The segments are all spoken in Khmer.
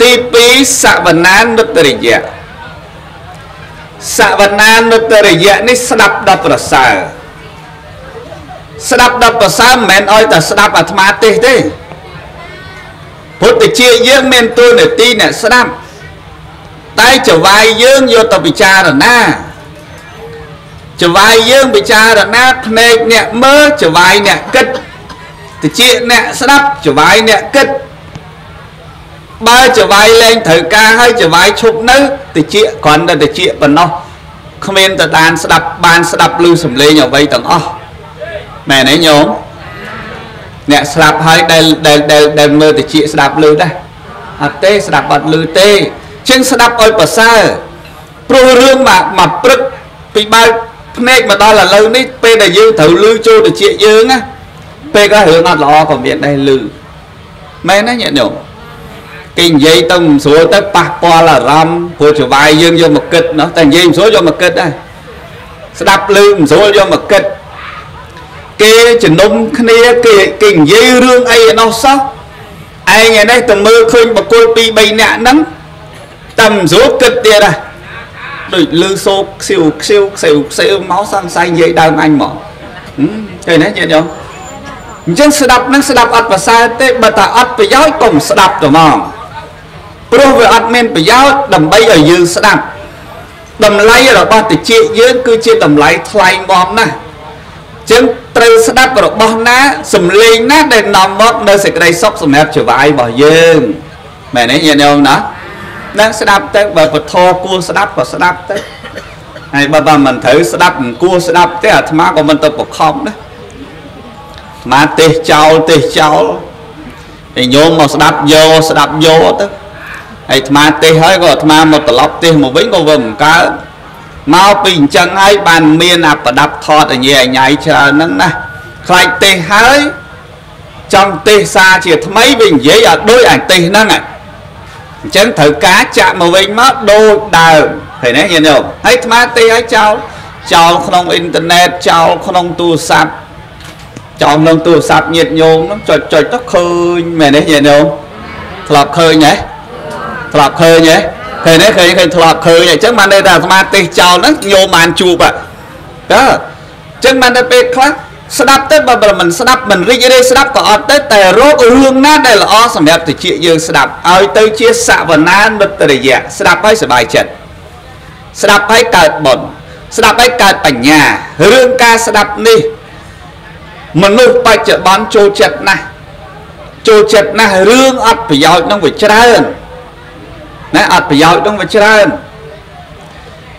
ទី2សវនានុត្តរិយៈសវនានុត្តរិយៈនេះស្ដាប់ដល់ប្រសើរស្ដាប់ដល់ប្រសើរមិនមែនឲ្យតែស្ដាប់អាត្មាទេសទេពុទ្ធជាយើងមានទូនាទីអ្នកស្ដាប់តែចវាយយើងយកទៅពិចារណាចវាយយើងពិចារណាភ្នែកអ្នកមើលចវាយអ្នកគិតតិចអ្នកស្ដាប់ចវាយអ្នកគិត បើចវាយលែងត្រូវការហើយចវាយឈប់នៅតិចគ្រាន់តែតិចប៉ុណ្ណោះគ្មានតដានស្ដាប់បានស្ដាប់ឮសំឡេងអ្វីទាំងអស់មែនទេញោមអ្នកស្លាប់ហើយដែលដែលដែលដែលមើលតិចស្ដាប់ឮដែរអត់ទេស្ដាប់អត់ឮទេជាងស្ដាប់ឲ្យប្រសើរព្រោះរឿងមកមកព្រឹកពីបើកភ្នែកមកដល់ឥឡូវនេះពេលដែលយើងត្រូវឮចូលតិចយើងណាពេលក៏រឿងអត់ល្អក៏មានដែរឮមែនទេញាតិញោម គេនិយាយទៅមិនស្រួលទៅប៉ះពាល់អារម្មណ៍ព្រោះចវាយយើងយកមកគិតណោះតែនិយាយមិនស្រួលយកមកគិតដែរស្ដាប់ឮមិនស្រួលយកមកគិតគេជំនុំគ្នាគេគេនិយាយរឿងអីឯណោះសោះឯងឯនេះទៅមើលឃើញបកគល2 3នាក់ហ្នឹងតែមិនស្រួលគិតទៀតដែរដូចលឺសោកខ្សៀវខ្សៀវខ្សៀវខ្សៀវមកសង្ស័យនិយាយដើមអញមកឃើញទេញាតិញោមអញ្ចឹងស្ដាប់នឹងស្ដាប់អត់ប្រសើរទេបើតែអត់ប្រយោជន៍កុំស្ដាប់ទៅហ្មង ព្រោះវាអត់មានប្រយោជន៍ដើម្បីឲ្យយើងស្ដាប់តម្លៃរបស់តិចយើងគឺជាតម្លៃថ្លៃមកណាស់ចឹងត្រូវស្ដាប់របស់ណាសំឡេងណាដែលនាំមកនៅសេចក្តីសុខសម្រាប់ជីវាយរបស់យើងមែនទេញាតិញោមណានឹងស្ដាប់ទៅបើពធគួរស្ដាប់ក៏ស្ដាប់ទៅហើយបើបើមិនត្រូវស្ដាប់មិនគួរស្ដាប់ទេអាត្មាក៏មិនទៅបខំដែរអាត្មាទេសចោលទេសចោលហើយញោមមកស្ដាប់យកស្ដាប់យកទៅហើយ អាត្មាទេសហើយក៏អាត្មាមកត្រឡប់ទេសមកវិញក៏វាមិនកើតមកពីអញ្ចឹងហើយបានមានអាប្រដាប់ថតអញ្ញាអញ្ញាយច្រើនហ្នឹងណាខ្លាចទេសហើយចង់ទេសសារជាថ្មីវានិយាយឲ្យដូចអាទេសហ្នឹងអញ្ចឹងត្រូវការចាក់មកវិញមកដូចដើមឃើញទេញាតិញោមហើយអាត្មាទេសឲ្យចោលចោលក្នុងអ៊ីនធឺណិតចោលក្នុងទូរស័ព្ទចោលក្នុងទូរស័ព្ទញាតិញោមហ្នឹងចុចចុចទៅឃើញមែនទេញាតិញោមធ្លាប់ឃើញហ៎ ធ្លាប់ឃើញហ៎ឃើញទេឃើញឃើញធ្លាប់ឃើញអញ្ចឹងបានន័យថាអាត្មាទេសចោលហ្នឹងញោមបានជួបតើអញ្ចឹងបានតែពេលខ្លះស្ដាប់ទៅបើមិនស្ដាប់មិនរីករាយស្ដាប់ក៏អត់ទៅតែរករឿងណាដែលល្អសម្រាប់តិចយើងស្ដាប់ឲ្យទៅជាសវនានុត្តរិយៈស្ដាប់ឲ្យសบายចិត្តស្ដាប់ឲ្យកើតបុណ្យស្ដាប់ឲ្យកើតបញ្ញារឿងការស្ដាប់នេះមនុស្សបច្ចុប្បន្នចូលចិត្តណាស់ចូលចិត្តណាស់រឿងអត់ប្រយោជន៍នឹងវាច្រើន ណាអត់ប្រយោជន៍នឹងវាច្រើន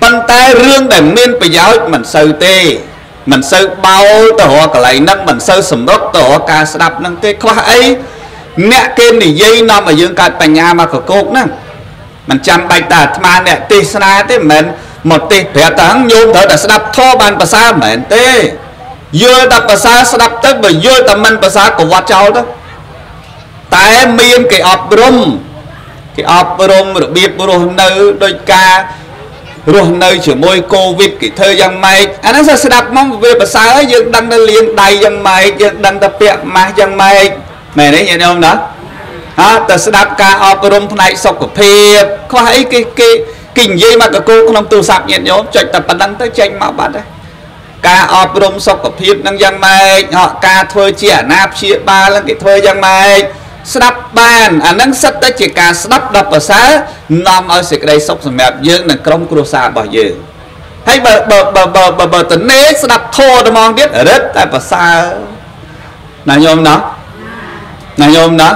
ប៉ុន្តែរឿងដែលមានប្រយោជន៍មិនសូវទេមិនសូវបោទៅរកកន្លែងហ្នឹងមិនសូវសម្រុតទៅរកការស្ដាប់ហ្នឹងទេខ្លះអីអ្នកគេនិយាយនាំឲ្យយើងកើតបញ្ញាមកកកោកហ្នឹងមិនចាំបាច់តែអាត្មាអ្នកទេសនាទេមិនមែនមកទេសប្រាប់តែញោមត្រូវតែស្ដាប់ធម៌បានប្រសើរមិនមែនទេយល់តែប្រសើរស្ដាប់ទៅបើយល់តែមិនប្រសើរក៏វត្តចោលទៅតែមានគេអប់រំ គេអប់រំរបៀបរស់នៅដោយការរស់នៅជាមួយកូវីដគេធ្វើយ៉ាងម៉េចអាហ្នឹងស្ដាប់មកវាប្រសើរយើងដឹងទៅលាងដៃយ៉ាងម៉េចយើងដឹងទៅពាក់ម៉ាស់យ៉ាងម៉េចមែនទេញាតិញោមណាអើតែស្ដាប់ការអប់រំផ្នែកសុខភាពខ្លះអីគេគេគេនិយាយមកកកូក្នុងទូរស័ព្ទញាតិញោមចុចតែប៉ុណ្្នឹងទៅចេញមកបាត់ហើយការអប់រំសុខភាពនឹងយ៉ាងម៉េចការធ្វើជាអាណាព្យាបាលនឹងគេធ្វើយ៉ាងម៉េច ស្ដាប់បានអានឹងសិតតែជាការស្ដាប់ដ៏ប្រសើរនាំឲ្យសេចក្តីសុខសម្រាប់យើងនិងក្រុមគ្រួសាររបស់យើងហើយបើបើបើបើបើតនេស្ដាប់ធម៌ត្មងទៀតរឹតតែប្រសើរណាញោមណាណាញោមណា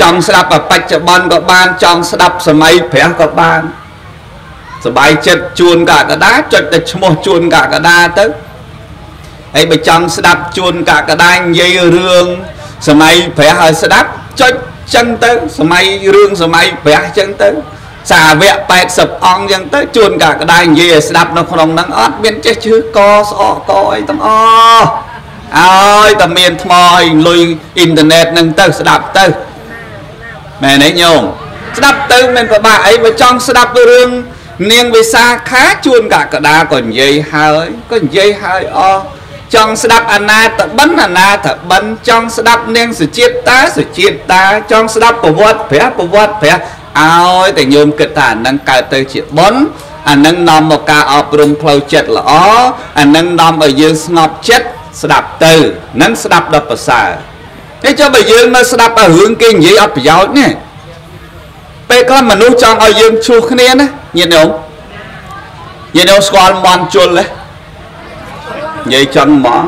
ចង់ស្ដាប់បច្ចុប្បន្នក៏បានចង់ស្ដាប់សម័យព្រះក៏បានសបាយចិត្តជួនកកដាចុចតែឈ្មោះជួនកកដាទៅហើយបើចង់ស្ដាប់ជួនកកដានិយាយរឿង សម័យព្រះឲ្យស្ដាប់ចុចចឹងទៅសម័យរឿងសម័យព្រះចឹងទៅសាវក80អង្គចឹងទៅជួនកាកដានិយាយឲ្យស្ដាប់នៅក្នុងហ្នឹងអត់មានចេះជឿកស្អកកអីទាំងអស់ឲ្យតែមានថ្មឲ្យលុយអ៊ីនធឺណិតហ្នឹងទៅស្ដាប់ទៅមែនទេញោមស្ដាប់ទៅមិនពិបាកអីបើចង់ស្ដាប់រឿងនាងវិសាខាជួនកាកដាក៏និយាយហើយក៏និយាយហើយអស់ ចង់ស្ដាប់អនាតបិណ្ឌអនាតបិណ្ឌចង់ស្ដាប់នាងសុជាតិតាសុជាតិតាចង់ស្ដាប់ប្រវត្តិព្រះប្រវត្តិព្រះឲ្យតែញោមគិតថាអានឹងកើតទៅជាបុណ្យអានឹងនាំមកការអប់រំផ្លូវចិត្តល្អអានឹងនាំឲ្យយើងស្ងប់ចិត្តស្ដាប់ទៅនឹងស្ដាប់ដល់ប្រសើរនេះចុះបើយើងនៅស្ដាប់តែរឿងគេនិយាយអត់ប្រយោជន៍នេះពេលខ្លះមនុស្សចង់ឲ្យយើងឈ្លោះគ្នាណាញាតិញោមញាតិញោមស្គាល់មន់ជុលទេ និយាយចឹងហ្មង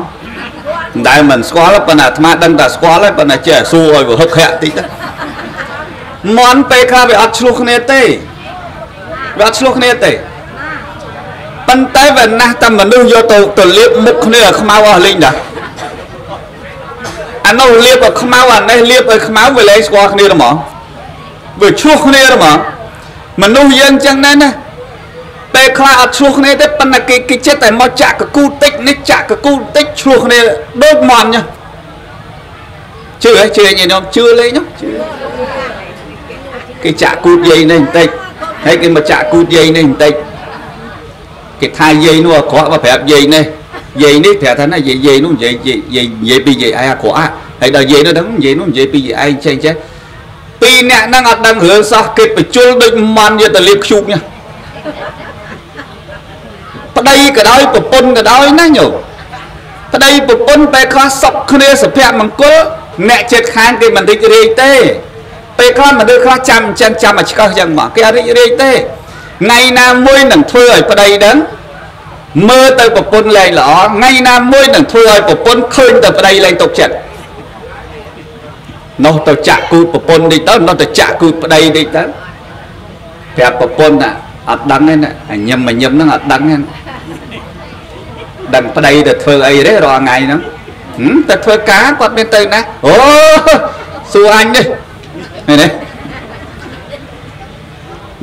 មិនដែលមិនស្គាល់ប៉ុន្តែអាត្មាដឹងតែស្គាល់ហើយប៉ុន្តែចេះសួរឲ្យវហឹកខៈតិចទៅមន់ពេលខ្លះវាអត់ឆ្លោះគ្នាទេវាអត់ឆ្លោះគ្នាទេប៉ុន្តែវាណាស់តែមនុស្សយកទៅទៅលៀបមុខគ្នាឲ្យខ្មៅអស់លេងដែរអានោះលៀបឲ្យខ្មៅអានេះលៀបឲ្យខ្មៅវាលែងស្គាល់គ្នាហ្មងវាឆ្លោះគ្នាហ្មងមនុស្សយើងចឹងដែរណា ពេលខ្លះអត់ឆ្លោះគ្នាទេប៉ុន្តែគេគេចិត្តតែមកចាក់កគូតិចនេះចាក់កគូតិចឆ្លោះគ្នាដូចមន់ញ៉ាជឿហ៎ជឿញញោមជឿលេងនោះជឿគេចាក់គូតយាយនេះបន្តិចហើយគេមកចាក់គូតយាយនេះបន្តិចគេថាយាយនោះអាក្រក់មកប្រាប់យាយនេះយាយនេះប្រាប់ថាណាយាយយាយនោះនិយាយយាយនិយាយពីយាយឯងអាក្រក់ហើយដល់យាយនោះដឹងនិយាយនោះនិយាយពីយាយឯងចេះចេះពីរអ្នកហ្នឹងអត់ដឹងរឿងសោះគេបញ្ជុលដូចមន់យកទៅលៀបខ្ជូបញ៉ា ប្តីក៏ដោយប្រពន្ធក៏ដោយណាញោមប្តីប្រពន្ធពេលខ្លះសុកគ្នាសុភមង្គលអ្នកចិត្តខាងគេមិនរីករាយទេពេលខ្លះមនុស្សខ្លះចាំអញ្ចឹងចាំឲ្យឆ្កឹះអញ្ចឹងមកគេអត់រីករាយទេថ្ងៃណាមួយនឹងធ្វើឲ្យប្តីដឹងមើលទៅប្រពន្ធលែងល្អថ្ងៃណាមួយនឹងធ្វើឲ្យប្រពន្ធឃើញទៅប្តីលែងទុកចិត្តនោះទៅចាក់គូតប្រពន្ធនេះទៅនោះទៅចាក់គូតប្តីនេះទៅប្រាប់ប្រពន្ធណាអត់ដឹងទេណាញឹមញឹមហ្នឹងអត់ដឹងទេ ដឹងប្តីទៅធ្វើអីទេរាល់ថ្ងៃហ្នឹងទៅធ្វើការគាត់មានទៅណាអូសួរអញនេះឃើញទេ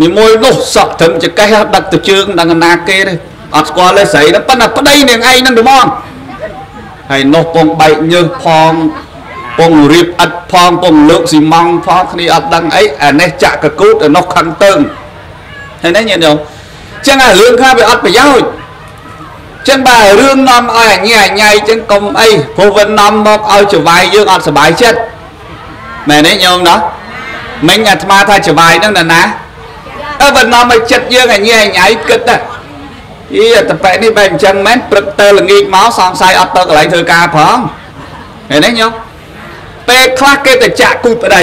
មានមួយនោះសក់ត្រឹមចកេះដឹកទៅជើងដឹងណាគេទេអត់ស្គាល់ទេស្រីហ្នឹងប៉ុន្តែប្តីនាងឯងហ្នឹងទៅមកហើយនោះពងបែកញើសផងពងរៀបឥតផងពងលើកស៊ីម៉ង់ផងគ្នាអត់ដឹងអីអានេះចាក់កកូតអានោះខឹងតើងហើយនេះញាតិញោមចឹងអារឿងខ្លះវាអត់ប្រយោជន៍ ចឹងបើរឿងនាំឲ្យអញ្ញាអញ្ញាយចឹងកុំអីព្រោះវានាំមកឲ្យចវាយយើងអត់សុបាយចិត្តមែនទេញោមណោះមិញអាត្មាថាចវាយហ្នឹងណាណាអើបើនាំឲ្យចិត្តយើងអញ្ញាអញ្ញាយគិតទៅអីតប៉ែនេះបែបអញ្ចឹងមែនព្រឹកទៅល្ងាចមកសង្ស័យអត់ទៅកន្លែងធ្វើការផងឃើញទេញោមពេលខ្លះគេទៅចាក់គូតប្តី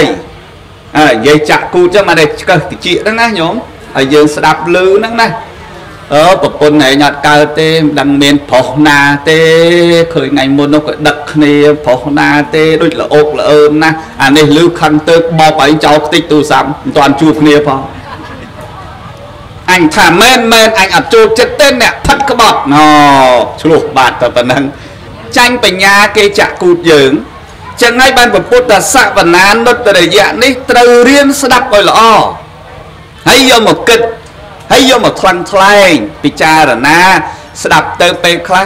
អើនិយាយចាក់គូតចឹងមកតែឆ្កឹះតិចហ្នឹងណាញោមហើយយើងស្ដាប់ឮហ្នឹងណា អឺប្រពន្ធឯងអត់កើតទេមិនដឹងមានប្រុសណាទេឃើញថ្ងៃមុននោះក៏ដឹកគ្នាប្រុសណាទេដូចល្អុកល្អើមណាស់អានេះលឺខឹងទៅបបឯងចោលខ្ទេចទូរស័ព្ទមិនទាន់ជួបគ្នាផងអញថាមែនមែនអញអត់ចូលចិត្តទេអ្នកផិតក្បត់ណឆ្លោះបាត់តែប៉ុណ្ណឹងចាញ់បញ្ញាគេចាក់គូតយើងចឹងហើយបានពុទ្ធសវនានុត្តរយៈនេះត្រូវរៀនស្ដាប់ឲ្យល្អហើយយកមកគិត ហើយយកមកថ្លឹងថ្លែងពិចារណា ស្ដាប់ទៅពេលខ្លះ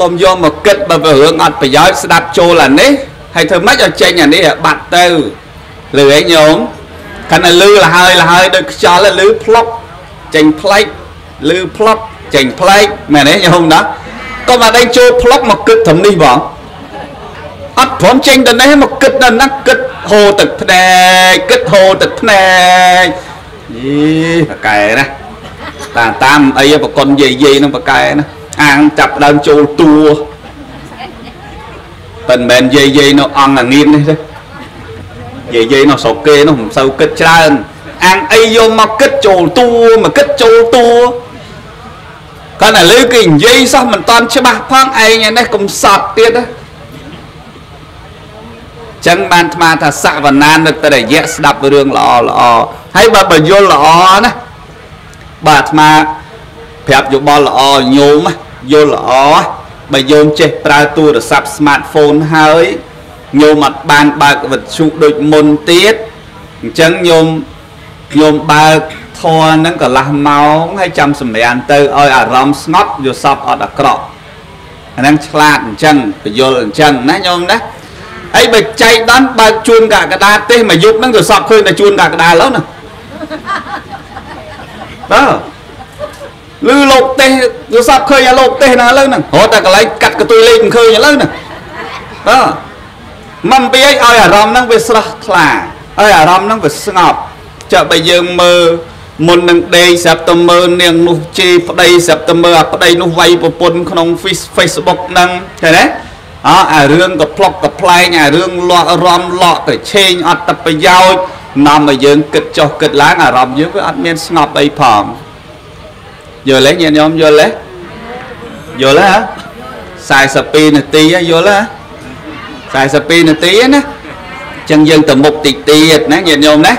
កុំយកមកគិតបើរឿងអត់ប្រយោជន៍ស្ដាប់ចូលអានេះហើយធ្វើម៉េចឲ្យចេញអានេះឲ្យបាត់ទៅលឺឯងញោមកាន់តែលឺលហើយលហើយដូចខ្យល់លឺផ្លុកចេញផ្លែកលឺផ្លុកចេញផ្លែកមែនទេញោមណាកុំឲ្យដេញចូលផ្លុកមកគិតត្រឹមនេះបងអត់ព្រមចេញទៅនេះមកគិតដល់ណាគិតហូរទឹកភ្នែកគិតហូរទឹកភ្នែក យីប្រកែណាតាតាមអីប្រកុនយាយយាយនឹងប្រកែណាអាងចាប់ដើមចូលតួមិនមែនយាយយាយនៅអង្គអាងៀននេះទេយាយយាយនៅស្រុកគេនោះមិនសូវគិតច្រើនអាងអីយកមកគិតចូលតួមកគិតចូលតួគាត់តែលើគេនិយាយសោះមិនតាន់ច្បាស់ផងឯងនេះកំសត់ទៀតណា ចឹងបានថ្មថាសវនានិតរយៈស្ដាប់រឿងល្អល្អហើយបើបើយល់ល្អណាបាទអាត្មាប្រាប់យោបល់ល្អញោមយល់ល្អបើយោមចេះប្រើទូរស័ព្ទ smartphone ហើយញោមអត់បានបើកវិទ្យុដូចមុនទៀតអញ្ចឹងញោមញោមបើកធរហ្នឹងកន្លះម៉ោងហើយចាំសម្រានទៅឲ្យអារម្មណ៍ស្ងប់យល់សពអត់អាក្រក់អាហ្នឹងឆ្លាតអញ្ចឹងបញ្យល់អញ្ចឹងណាញោមណា ហើយបើចៃដន្យបើកជួនកកដាទេសមួយយប់ហ្នឹងទៅសពឃើញតែជួនកកដាឡើយណាបាទលឺលោកទេសទូរស័ព្ទឃើញអាលោកទេសណាឥឡូវហ្នឹងរត់តែកន្លែងកាត់កតុយលេខមិនឃើញឥឡូវហ្នឹងបាទមិនពីឲ្យអារម្មណ៍ហ្នឹងវាស្រស់ថ្លាឲ្យអារម្មណ៍ហ្នឹងវាស្ងប់ចាក់បើយើងមើលមុននឹងដេកស្រាប់តែមើលនាងនោះជេរប្តីស្រាប់តែមើលអាប្តីនោះវាយប្រពន្ធក្នុង Facebook ហ្នឹងឃើញទេ អើអារឿងកផ្លុកកផ្លែងអារឿងលក់រំលក់ទៅឆេងអត់ទៅប្រយោជន៍នាំឲ្យយើងគិតចុះគិតឡើងអារម្មណ៍យើងវាអត់មានស្ងប់អីផងយល់ទេញាតិញោមយល់ទេយល់ទេ42នាទីយល់ទេ42នាទីណាអញ្ចឹងយើងទៅមុខតិចទៀតណាញាតិញោមណា